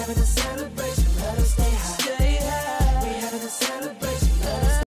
having a celebration.